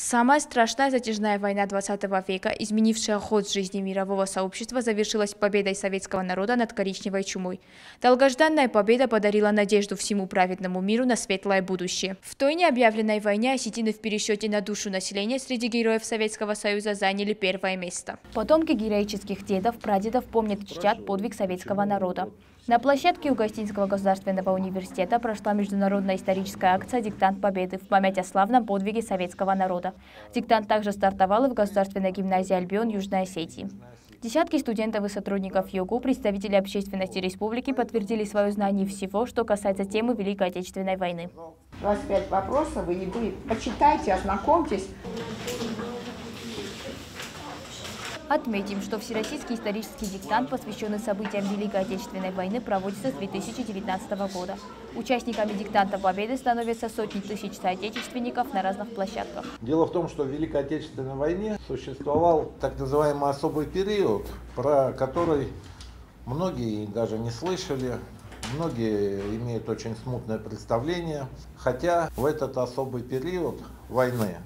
Самая страшная затяжная война 20 века, изменившая ход жизни мирового сообщества, завершилась победой советского народа над коричневой чумой. Долгожданная победа подарила надежду всему праведному миру на светлое будущее. В той необъявленной войне осетины в пересчете на душу населения среди героев Советского Союза заняли первое место. Потомки героических дедов, прадедов помнят и чтят подвиг советского народа. На площадке Угостинского государственного университета прошла международная историческая акция «Диктант Победы» в память о славном подвиге советского народа. Диктант также стартовал в Государственной гимназии «Альбион» Южной Осетии. Десятки студентов и сотрудников ЮГУ, представители общественности республики подтвердили свое знание всего, что касается темы Великой Отечественной войны. 25 вопросов, и вы почитайте, ознакомьтесь. Отметим, что Всероссийский исторический диктант, посвященный событиям Великой Отечественной войны, проводится с 2019 года. Участниками диктанта Победы становятся сотни тысяч соотечественников на разных площадках. Дело в том, что в Великой Отечественной войне существовал так называемый особый период, про который многие даже не слышали, многие имеют очень смутное представление. Хотя в этот особый период войны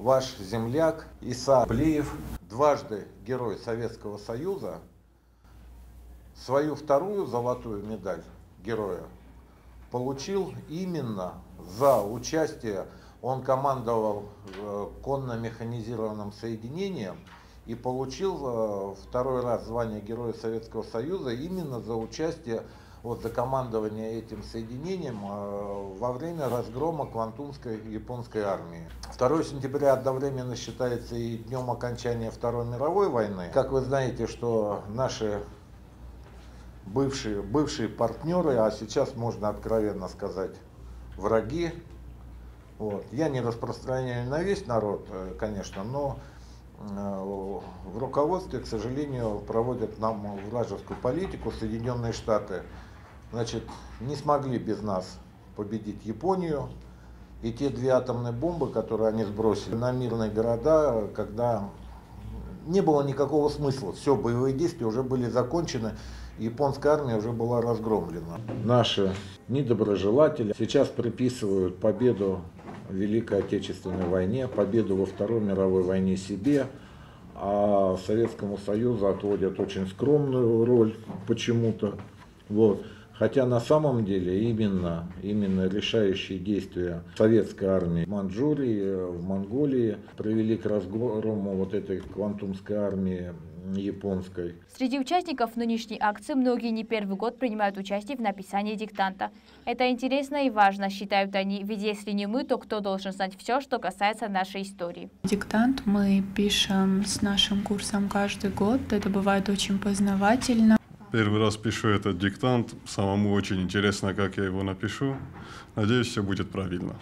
ваш земляк Иса Плиев, дважды Герой Советского Союза, свою вторую золотую медаль героя получил именно за участие, он командовал э, конно-механизированным соединением и получил э, второй раз звание Героя Советского Союза именно за участие вот, за командование этим соединением э, во время разгрома Квантунской японской армии. 2 сентября одновременно считается и днем окончания Второй мировой войны. Как вы знаете, что наши бывшие, бывшие партнеры, а сейчас можно откровенно сказать враги, вот. Я не распространяю на весь народ, э, конечно, но э, в руководстве, к сожалению, проводят нам вражескую политику Соединенные Штаты значит, не смогли без нас победить Японию. И те две атомные бомбы, которые они сбросили на мирные города, когда не было никакого смысла. Все, боевые действия уже были закончены, японская армия уже была разгромлена. Наши недоброжелатели сейчас приписывают победу в Великой Отечественной войне, победу во Второй мировой войне себе, а Советскому Союзу отводят очень скромную роль почему-то. Вот. Хотя на самом деле именно, именно решающие действия советской армии в Манчжурии, в Монголии привели к разгрому вот этой квантумской армии японской. Среди участников нынешней акции многие не первый год принимают участие в написании диктанта. Это интересно и важно, считают они, ведь если не мы, то кто должен знать все, что касается нашей истории. Диктант мы пишем с нашим курсом каждый год. Это бывает очень познавательно. Первый раз пишу этот диктант, самому очень интересно, как я его напишу. Надеюсь, все будет правильно.